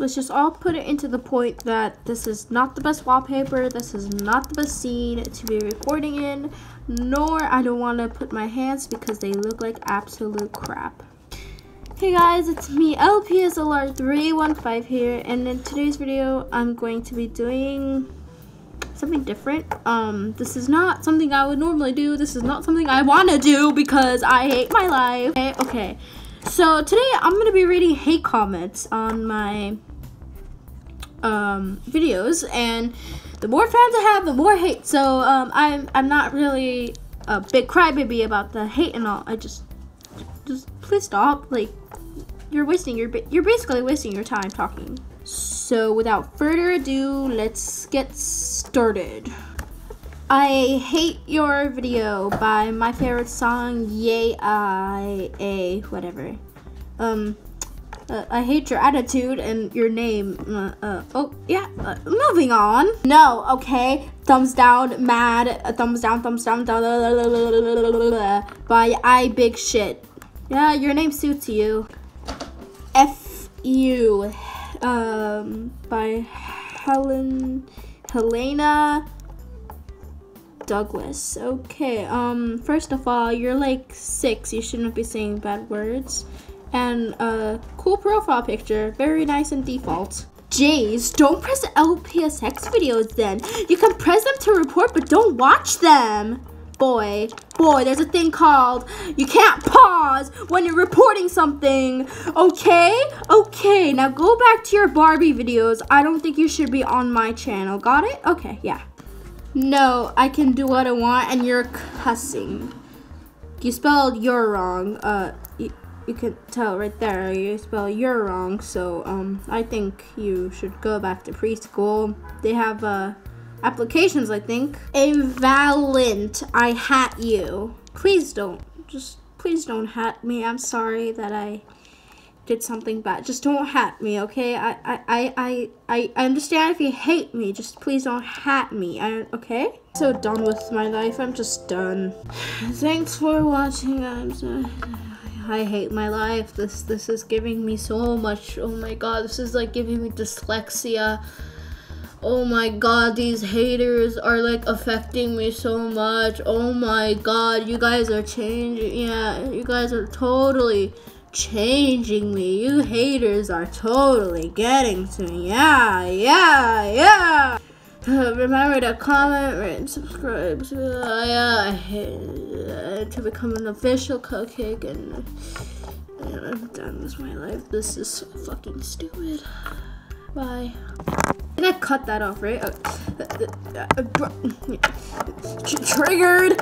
let's just all put it into the point that this is not the best wallpaper. This is not the best scene to be recording in. Nor I don't want to put my hands because they look like absolute crap. Hey guys, it's me LPS Alara 315 here and in today's video I'm going to be doing something different. Um, this is not something I would normally do. This is not something I want to do because I hate my life. Okay, okay. So today I'm to be reading hate comments on my um, videos and the more fans I have, the more hate. So um, I'm, I'm not really a big crybaby about the hate and all. I just, just please stop. Like, you're wasting your, you're basically wasting your time talking. So without further ado, let's get started. I hate your video by my favorite song, Yay I A whatever. Um, uh, I hate your attitude and your name. Uh, uh, oh yeah, uh, moving on. No, okay. Thumbs down, mad. Uh, thumbs down, thumbs down. by I big shit. Yeah, your name suits you. F U, um, by Helen Helena Douglas. Okay, um, first of all, you're like six. You shouldn't be saying bad words. And a uh, cool profile picture, very nice and default. Jays, don't press LPSX videos then. You can press them to report, but don't watch them boy, boy, there's a thing called you can't pause when you're reporting something. Okay? Okay, now go back to your Barbie videos. I don't think you should be on my channel. Got it? Okay, yeah. No, I can do what I want and you're cussing. You spelled you're wrong. Uh, you, you can tell right there you spell you're wrong. So, um, I think you should go back to preschool. They have, uh, applications, I think. A Valent, I hat you. Please don't. Just please don't hat me. I'm sorry that I did something bad. Just don't hat me, okay? I I I I, I understand if you hate me. Just please don't hat me. I, okay? So done with my life. I'm just done. Thanks for watching. I'm so I hate my life. This this is giving me so much. Oh my god, this is like giving me dyslexia oh my god these haters are like affecting me so much oh my god you guys are changing yeah you guys are totally changing me. You haters are totally getting to me. Yeah yeah yeah. Remember to comment rate and subscribe. To, uh, yeah, to become an official cupcake and, and i'm done with my life. This is fucking stupid. Bye. Did I cut that off, right? Uh, uh, uh, uh Triggered!